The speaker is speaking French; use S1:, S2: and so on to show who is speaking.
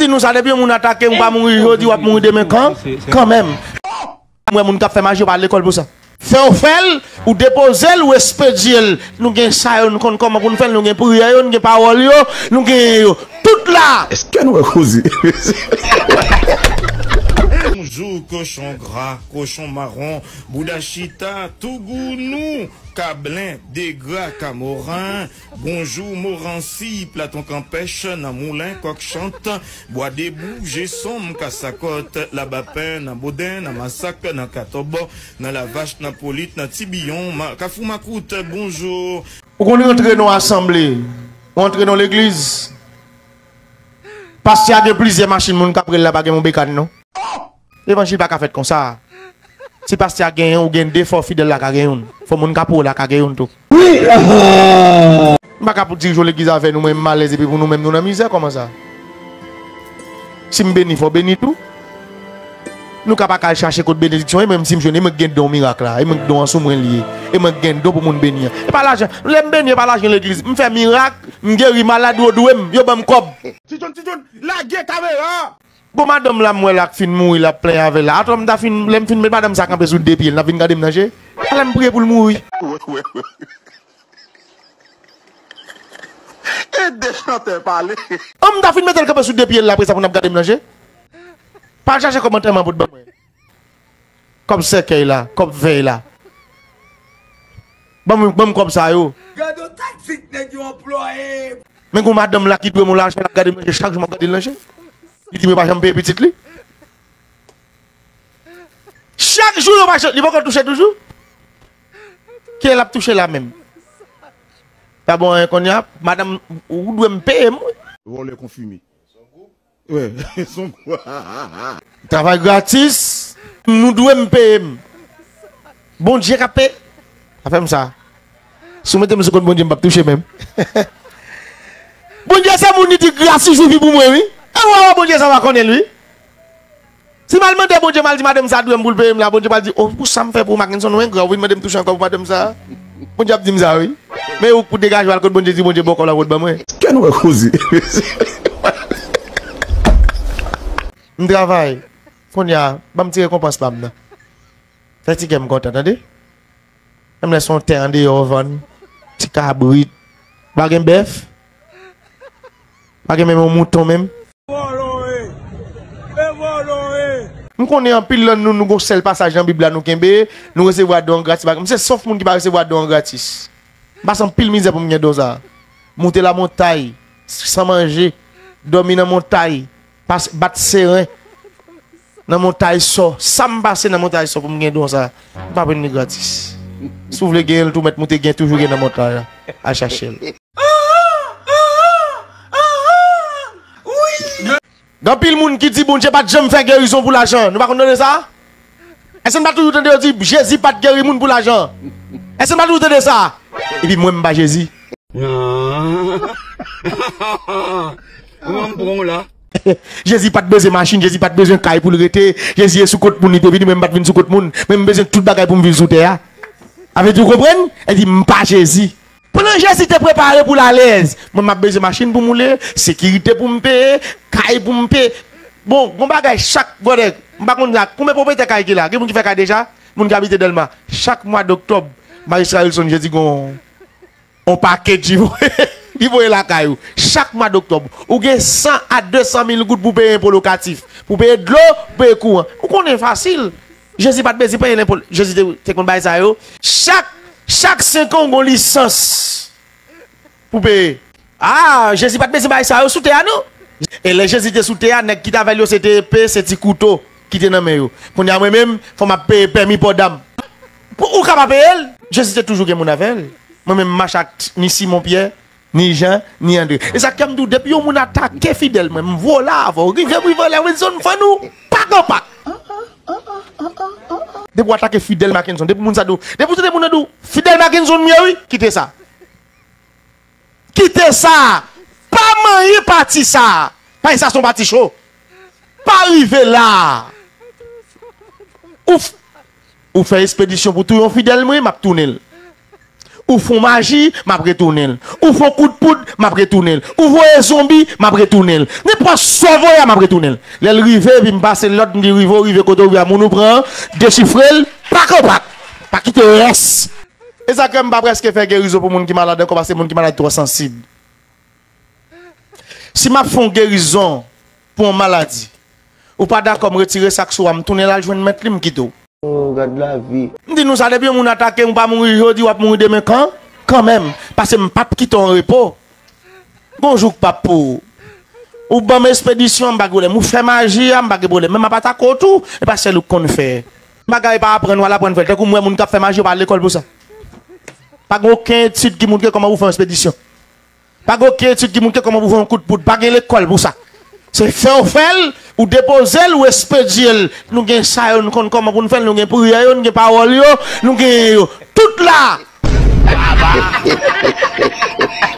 S1: Dis-nous ça, depuis on attaque, on pas mourir aujourd'hui, on va mourir demain quand Quand même. Moi, mon cap fait manger par l'école pour ça. Faire ou faire, ou déposer, ou expédier. Nous avons ça, nous connaissons comment nous faire, nous avons prière, nous avons parole, nous avons tout là.
S2: Est-ce que nous
S3: Bonjour, cochon gras, cochon marron, boudachita, tougounou, cablin, dégras, camorin. Bonjour, Morancy, Platon Campèche, nan moulin, coq chante, bois debout, gessom, cassacote, la bapin, nan baudin, nan massacre, nan katobo, nan la vache, nan polite, nan tibillon, ma, kafou makoute, bonjour.
S1: Ou qu'on entre dans l'assemblée, entre dans l'église. Parce qu'il y a de plusieurs machines, qui prennent la bague mon non? L'évangile pas fait comme ça. C'est parce qu'il y a gagné ou gagné des forts fidèles là qui gagnent. Faut mon capo là qui gagnent tout. Oui. Pas capable dire que l'église avec nous même malaise et puis pour nous même nous la misère comment ça Si me béni faut béni tout. Nous capable pas chercher côté bénédiction et même si je n'ai me gagne don miracle là et me don sous moi lié et me gagne don pour mon bénir. Et pas l'argent, l'aime bénir pas l'argent l'église. Me fait miracle, me guérir malade ou doué, yo bam kob.
S4: Titon titon, la guerre caméra.
S1: Bon madame la moi la fin mourir la plein avec la. Attends m'ta fin l'aime fin madame ça camper sous deux pieds, n'a vinn garder me nager. Elle me prier pour le mourir.
S2: Ouais, ouais, ouais. Et des chanteurs parler.
S1: On m'ta fin mettre le camper sous deux pieds là après ça pour n'a garder me nager. Pas chercher commentaire pour te Comme cercueil là, comme veille là. Bon bon comme ça yo.
S4: Gado tactique nèg yo employé.
S1: Mais quand madame là qui doit mon l'argent la garder manger chaque jour m'a garder manger. Il dit mais pas jamais payer petite li. Chaque jour, il va toucher toujours. Qui est là toucher là même? T'as bon, hein, qu'on y a, madame, vous devez me payer, moi.
S2: Vont les confirmer. Ouais, quoi
S1: Travail gratis, nous devons payer. Bon Dieu, capé. Ça fait ça. Soumettez-moi ce que bon Dieu m'a touché même. bon Dieu, c'est mon dit grâce je vis pour moi, oui. E wawa bonje sa wakone lwi. Si malman de bonje mal di madem sa dwe mboul pe mla, bonje mal di, oh, pou sa mfe pou makin son wen grav, win madem touche anka pou madem sa. Bonje ap di mza wè. Me ou pou degaj wal kote bonje di bonje bokol la
S2: kote
S1: ba mwen. Ken wè kouzi? Mdravay, kon ya, bam ti rekompans pam nan. Fè ti kem kontan, an de? Mle son ten an de yo van, ti kabrit, bagen bef, bagen mè mè mouton
S4: mèm.
S1: Nous connaissons en pile, nous, nous, nous, seul passage la Bible, nous, nous recevons don gratis. C'est sauf monde qui va recevoir don gratis. Parce en pile misère pour dans ça. Monter la montagne, sans manger, dormir dans la montagne, battre serein. Dans la montagne, so, ça me la montagne, pour dans ça. Pas venir gratis. Si vous voulez gagner, tout mettre monter gain toujours dans la montagne, à chercher. Gan pile moun qui dit bon Dieu pas jamais faire guérison pour l'argent. Nous pas connaître ça Est-ce que pas toujours entendre dire Jésus pas de guérir moun pour l'argent Est-ce que pas toujours entendre ça Et puis moi pas Jésus. Ah. Comment bon là Jésus pas de besoin machine, Jésus pas de besoin caille pour le rester, Jésus est sous côte moun, il peut venir même pas venir sous côte moun, même besoin tout bagaille pour me vivre sous terre. Avez-vous compris Elle dit pas Jésus. Pendant que Jésus était préparé pour la l'aise, moi m'a besoin machine pour mouler, sécurité pour me payer, caille pour me payer. Bon, mon bagage chaque godek, m'pa konn la combien propriétaire caille qui là, qui fait déjà, moun qui habite Delma? Chaque mois d'octobre, magistrat Wilson Jésus gon on paquet de il voit la caillou. Chaque mois d'octobre, ou gain 100 à 200 000 gouttes pour payer pour locatif, pour payer de l'eau, pour payer courant. Ou connaît facile. Jésus pas de besoin payer l'impôt. Ça yo. Chaque chaque 5 ans on licence pour payer. Ah, Jésus pas de bail ça sous terre nous. Et les Jésus était sous terre, qui t'avait yo c'était épée, petit couteau qui était dans main yo. Qu'on y a moi même faut payer permis pour dame. Pour ou capable payer Jésus était toujours mon avec Moi même machak ni Simon Pierre ni Jean, ni André. Et ça, comme tout, depuis qu'on a attaqué fidèle, même, voilà, vous arrivez, vous voler Wilson, fait nous, pas comme Depuis attaquer fidèle Mackinson, depuis moun sa dou, depuis que moun dou, fidèle Mackinson, mieux, oui, quittez ça. Quittez ça. Pas manger parti ça. Pas ça son parti chaud. Pas arriver là. Ouf. Ou fait expédition pour tout un fidèle, moi, m'a tourné. Ou font magie, m'a retourner. Ou font coup de poudre, m'a retourner. Ou voyez zombie, m'a retourner. N'est pas sauver, m'a retourner. L'elle rive, puis me passe l'autre, me dit rive, rive, côté où mon nous prend, déchiffrer, pas que pas. Quitter reste. Et ça, comme pas presque fait guérison pour moun qui malade, comme c'est moun qui malade trop sensible. Si m'a font guérison pour une maladie, ou pas d'accord, me retirer ça que soit, me tourner là, je vais mettre me quitter.
S5: Oh, regarde la vie.
S1: Ndi nous ça depuis moun attaquer ou pas mourir aujourd'hui ou pas mourir demain quand quand même parce que m'pas quitter en repos. Bonjour papo. Ou bon expédition m'bagole, mou fait magie m'bagole, même pas ta tout et pas c'est le qu'on fait. M'bagay pas apprendre wala apprendre faire comme moi moun qui fait magie pas l'école pour ça. Pas aucun étude qui montre comment vous faire expédition. Pas aucun étude qui montre comment vous faire un coup de poudre, pas l'école pour ça. C'est faire faire ou déposer ou expédier nous gain ça nous connait comment pour faire nous gain prière nous gain parole nous gain tout là